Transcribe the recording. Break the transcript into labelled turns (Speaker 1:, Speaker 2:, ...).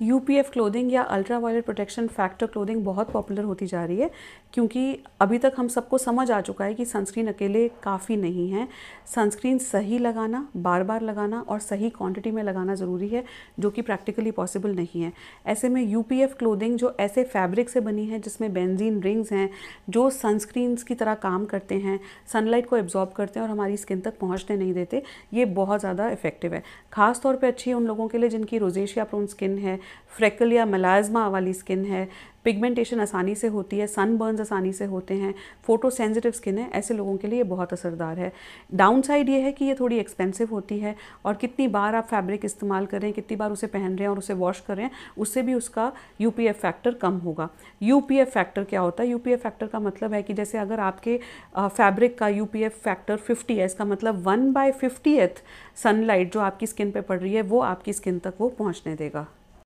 Speaker 1: You P F clothing या ultra violet protection factor clothing बहुत popular होती जा रही है, क्योंकि अभी तक हम सबको समझ आ चुका है कि सनस्क्रीन अकेले काफ़ी नहीं है। सनस्क्रीन सही लगाना बार बार लगाना और सही क्वांटिटी में लगाना ज़रूरी है, जो कि प्रैक्टिकली पॉसिबल नहीं है। ऐसे में यू पी एफ़ क्लोदिंग जो ऐसे फैब्रिक से बनी है, जिसमें बेंजीन रिंग्स हैं, जो सनस्क्रीन की तरह काम करते हैं सनलाइट को एब्जॉर्ब करते हैं और हमारी स्किन तक पहुँचने नहीं देते, ये बहुत ज़्यादा इफ़ेक्टिव है। ख़ास तौर पर अच्छी है उन लोगों के लिए जिनकी रोजेशिया प्रोन स्किन है फ्रेकल या मलाजमा वाली स्किन है पिगमेंटेशन आसानी से होती है सन बर्न्स आसानी से होते हैं फ़ोटो सेंसिटिव स्किन है, ऐसे लोगों के लिए बहुत असरदार है। डाउन साइड ये है कि ये थोड़ी एक्सपेंसिव होती है और कितनी बार आप फैब्रिक इस्तेमाल करें कितनी बार उसे पहन रहे हैं और उसे वॉश कर रहे हैं, उससे भी उसका यू फैक्टर कम होगा। यू फैक्टर क्या होता है? यू फैक्टर का मतलब है कि जैसे अगर आपके फैब्रिक का यू फैक्टर फिफ्टी है इसका मतलब वन बाय फिफ्टी सनलाइट जो आपकी स्किन पर पड़ रही है, वो आपकी स्किन तक वो पहुँचने देगा।